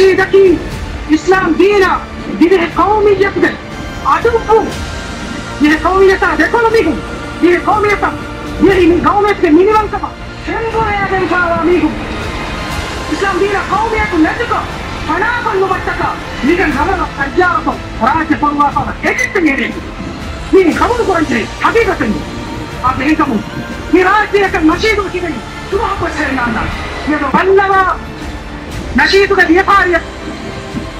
عقيدتي ඉස්ලාම් දීන දිවි කෞමියයක්ද අදුපු මේ කෞමියත දෙකොළමිගු මේ කෞමියත මේ කෞමියත මිනිවන්කම සෙන්ගෝයයන් කාවාමිගු ඉස්ලාම් දීන කෞමියක නැතක පණාකොල්ල වට්ටක නිකන් හමන අජ්ජාවක රාජ්‍ය පොරවාකම එකිට නෙරේ මේ කවුරු කරන්නේ? හදීගතෙන්. අපි හිතමු. මේ රාජ්‍යයක නශීදුව කියන්නේ තුමහ කොසෙන්නාන්දා මේ වල්ලවා නශීතුක ව්‍යාපාරිය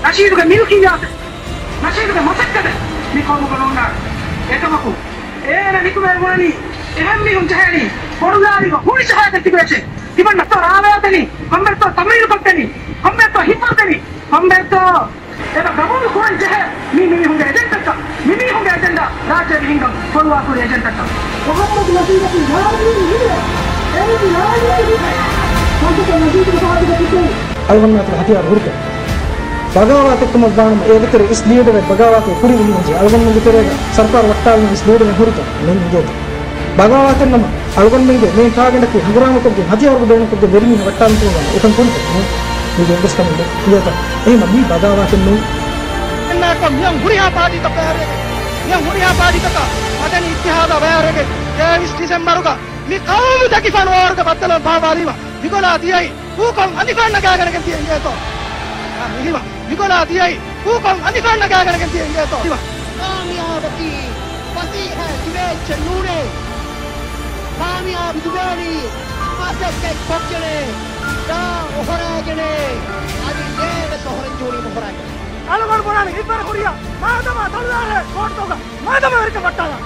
නශීතුක මිල්කියාත නශීතුක මොසක්කද නිකෝම ගලෝනා ඒකමකු ඒන නිකුමර්වානි එහෙම් මිහුම් ජහනි පොරුලාරිව හුනිෂ හාදති බේෂේ තිබන්නත රාවයතනි හම්බෙත්ත තමිල් පත්තනි හම්බෙත්ත හිපතනි හම්බෙත්ත එන ගමුන් කොන් ජහ මි මි හුඟ එජෙන්ටක මි මි හුඟ එජෙන්ඩා රාජේ හිංගම් පොරුවාසු එජෙන්ටක මොහම්මද් නසීබති නාමී නිල ඒ නාමී නිල මොකද නසීබති සාදික පිටේ alwana ta hati arhurka bagawa ta kuma ban e gitere is leader e bagawa ta kuri ni je alwana gitere sarkar watta ni is leader e hurka nen je bagawa ta nama alwana ngi nen ta ganda ki hagurama ko ki hati arhurka den ko de beri ni watta ni ko ukan kun ni de ndas kamde ya ta e ma bi bagawa ta nu na ko yang huriya padi ta pare yang huriya padi ta adani ittihada bayarege 23 ಡಿಸೆಂಬರ್ಗ ಮಿ ಕಾವು ದಕಿಫನ್ ಓರ್ಗ ಬತ್ತಲ ಬಾಬಾಲಿವಾ Nicola Tiyai, Ukong Anikan nagaganagan tiyan dito. Diba? Nicola Tiyai, Ukong Anikan nagaganagan tiyan dito. Diba? कामयाबी पति है सुरेश चन्नू ने कामयाब दुबेरी මාසයක් පක්ෂනේ දා ඔහරාගනේ. අදි දේව සොහරන් ජෝලි මොහරාගනේ අලගොඩ පොරානේ ඉස්සර කුරියා මාතම තලුදාරේ කෝට්ටෝක මාතම වෙරික පට්ටාලා